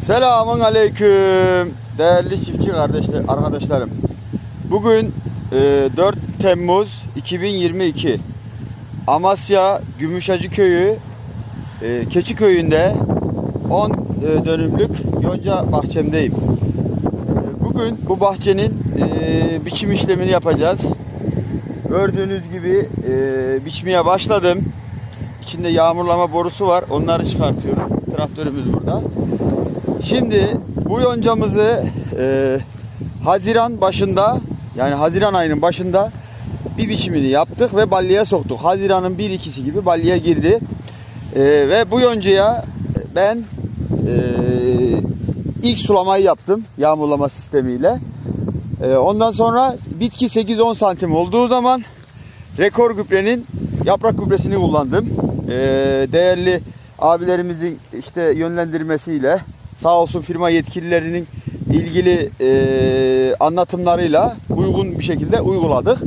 Selamun aleyküm değerli çiftçi kardeşler, arkadaşlarım. Bugün e, 4 Temmuz 2022 Amasya Gümüşhacı Köyü e, Keçi Köyü'nde 10 e, dönümlük yonca bahçemdeyim. E, bugün bu bahçenin e, biçim işlemini yapacağız. Gördüğünüz gibi e, biçmeye başladım. İçinde yağmurlama borusu var. Onları çıkartıyorum. Traktörümüz burada. Şimdi bu yoncamızı e, Haziran başında yani Haziran ayının başında bir biçimini yaptık ve balyaya soktuk. Haziran'ın 1-2'si gibi balyaya girdi. E, ve bu yoncaya ben e, ilk sulamayı yaptım yağmurlama sistemiyle. E, ondan sonra bitki 8-10 santim olduğu zaman rekor gübrenin yaprak gübresini kullandım. E, değerli abilerimizin işte yönlendirmesiyle sağ olsun firma yetkililerinin ilgili e, anlatımlarıyla uygun bir şekilde uyguladık.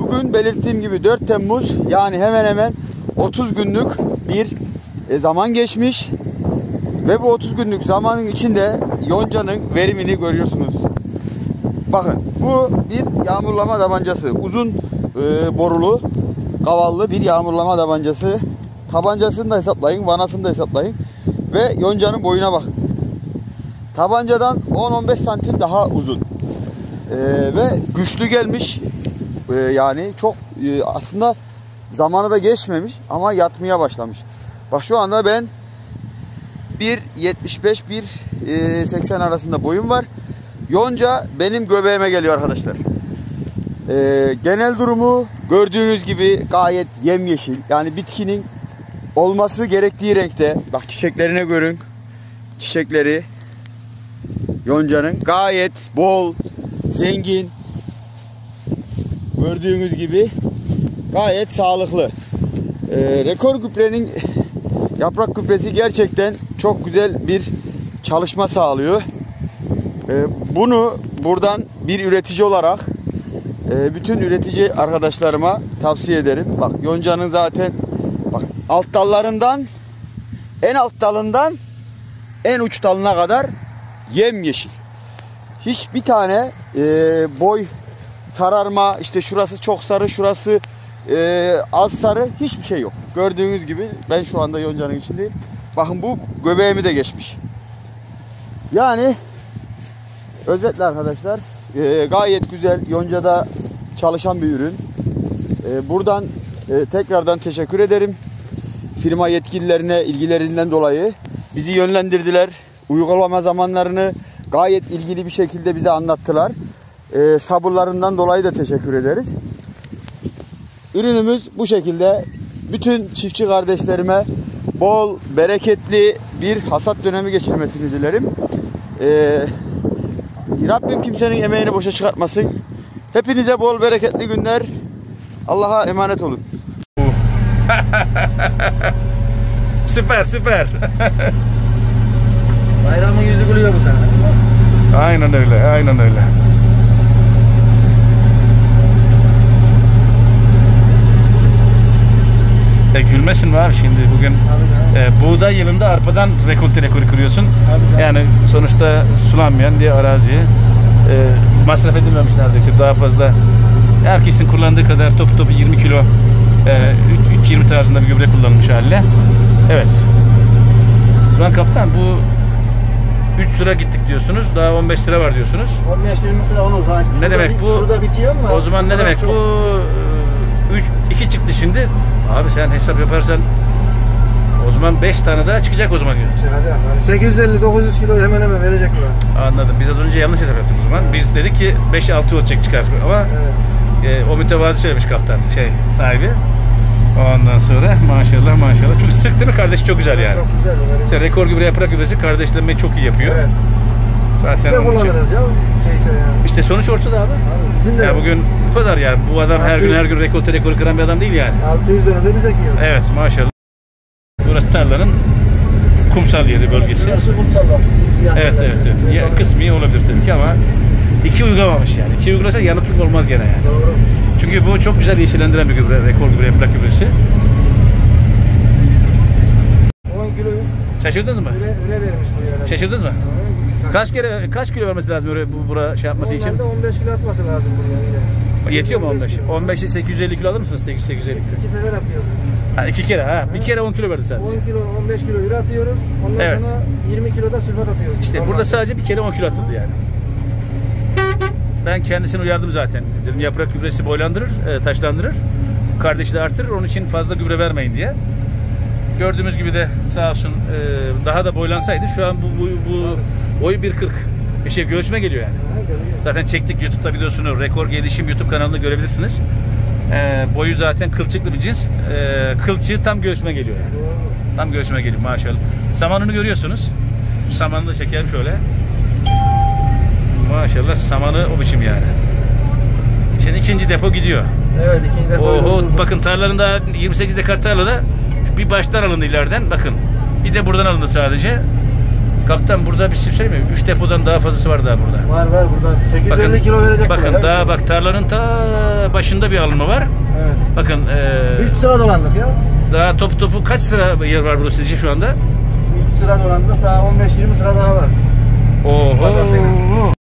Bugün belirttiğim gibi 4 Temmuz yani hemen hemen 30 günlük bir e, zaman geçmiş ve bu 30 günlük zamanın içinde yoncanın verimini görüyorsunuz. Bakın bu bir yağmurlama tabancası. Uzun e, borulu, kavallı bir yağmurlama tabancası. Tabancasını da hesaplayın, vanasını da hesaplayın. Ve yoncanın boyuna bakın. Tabancadan 10-15 santim daha uzun. Ee, ve güçlü gelmiş. Ee, yani çok e, aslında zamanı da geçmemiş ama yatmaya başlamış. Bak şu anda ben 1.75-1.80 arasında boyum var. Yonca benim göbeğime geliyor arkadaşlar. Ee, genel durumu gördüğünüz gibi gayet yemyeşil. Yani bitkinin olması gerektiği renkte. Bak çiçeklerine görün. Çiçekleri yoncanın gayet bol, zengin. Gördüğünüz gibi gayet sağlıklı. Ee, rekor gübrenin yaprak gübresi gerçekten çok güzel bir çalışma sağlıyor. Ee, bunu buradan bir üretici olarak e, bütün üretici arkadaşlarıma tavsiye ederim. Bak yoncanın zaten alt dallarından en alt dalından en uç dalına kadar yemyeşil. Hiçbir tane e, boy sararma işte şurası çok sarı şurası e, az sarı hiçbir şey yok. Gördüğünüz gibi ben şu anda yoncanın içindeyim. Bakın bu göbeğimi de geçmiş. Yani özetle arkadaşlar e, gayet güzel yoncada çalışan bir ürün. E, buradan e, tekrardan teşekkür ederim. Firma yetkililerine ilgilerinden dolayı bizi yönlendirdiler. Uygulama zamanlarını gayet ilgili bir şekilde bize anlattılar. E, sabırlarından dolayı da teşekkür ederiz. Ürünümüz bu şekilde. Bütün çiftçi kardeşlerime bol, bereketli bir hasat dönemi geçirmesini dilerim. Ee, Rabbim kimsenin emeğini boşa çıkartmasın. Hepinize bol bereketli günler. Allah'a emanet olun. süper süper. Bayramın yüzü gülüyor bu sene. aynen öyle, aynen öyle. E gülmesin mi abi şimdi bugün e, buğday yılında arpadan rekolte rekoru kırıyorsun. Yani sonuçta sulanmayan diye araziye e, masraf edilmemiş neredeyse daha fazla. Herkesin kullandığı kadar topu topu 20 kilo e, 3-20 tarzında bir gübre kullanılmış haliyle. Evet. Şu an kaptan bu 3 lira gittik diyorsunuz. Daha 15 lira var diyorsunuz. 15-20 lira olur. Ha, Ne demek bu? Şurada bitiyor mu? O zaman ne demek çok. bu? 3 2 çıktı şimdi. Abi sen hesap yaparsan o zaman 5 tane daha çıkacak o zaman diyor. Şey, hadi, hani 850-900 kilo hemen hemen verecek bu. Anladım. Biz az önce yanlış hesap yaptık o zaman. Biz dedik ki 5-6 olacak çıkar. Ama Evet. e, o mütevazi söylemiş kaptan şey sahibi. Ondan sonra maşallah maşallah. Çok sık değil mi kardeş? Çok güzel yani. Çok güzel. İşte rekor gübre yaprak gübresi kardeşlemeyi çok iyi yapıyor. Evet. Zaten onun için. ya. Şeyse yani. İşte sonuç ortada abi. Abi, bizim de Ya bugün bu kadar yani. Bu adam her gün her gün rekolte rekoru kıran bir adam değil yani. 600 dönümde biz ekiyoruz. Evet maşallah. Burası tarlanın kumsal yeri bölgesi. Şurası kumsal. Siyah Evet evet evet. Ya, kısmi olabilir tabii ki ama iki uygulamamış yani. İki uygulasa yanıklık olmaz gene yani. Doğru. Çünkü bu çok güzel yeşillendiren bir gübre, rekor gübre, yaprak gübresi. 10 kilo Şaşırdınız mı? Öyle, öyle vermiş bu yana. Şaşırdınız mı? Kaç kere kaç kilo vermesi lazım öyle bu bura şey yapması için? Normalde 15 kilo atması lazım buraya yine. Yetiyor mu 15? kilo. 15'i 850 kilo alır mısınız? 8 850 kilo. İki sefer atıyoruz. Ha iki kere ha. Bir kere 10 kilo verdi sadece. 10 kilo, 15 kilo ürü atıyoruz. Ondan Evet. sonra 20 kilo da sülfat atıyoruz. İşte Normalde. burada sadece bir kere 10 kilo atıldı yani. Ben kendisini uyardım zaten. Dedim yaprak gübresi boylandırır, e, taşlandırır. Kardeşi de artırır. Onun için fazla gübre vermeyin diye. Gördüğümüz gibi de sağ olsun e, daha da boylansaydı şu an bu, bu, bu boyu 1.40. Bir şey göğsüme geliyor yani. Zaten çektik YouTube'da videosunu. Rekor Gelişim YouTube kanalında görebilirsiniz. E, boyu zaten kılçıklı bir cins. E, kılçığı tam göğsüme geliyor yani. Tam göğsüme geliyor maşallah. Samanını görüyorsunuz. Samanını da çekelim şöyle. Maşallah samanı o biçim yani. Şimdi ikinci depo gidiyor. Evet ikinci defa. Oho bakın tarlarında 28 dekar tarlada bir baştan alındı ileriden bakın. Bir de buradan alındı sadece. Kaptan burada bir şey söyleyeyim mi? 3 depodan daha fazlası var daha burada. Var var burada. 850 Bakın, kilo verecek. bakın daha mi? bak tarlanın ta başında bir alınma var. Evet. Bakın 3 sıra dolandık ya. daha topu topu kaç sıra yer var burada sizce şu anda? 3 sıra dolandık. Daha 15-20 sıra daha var. Oho.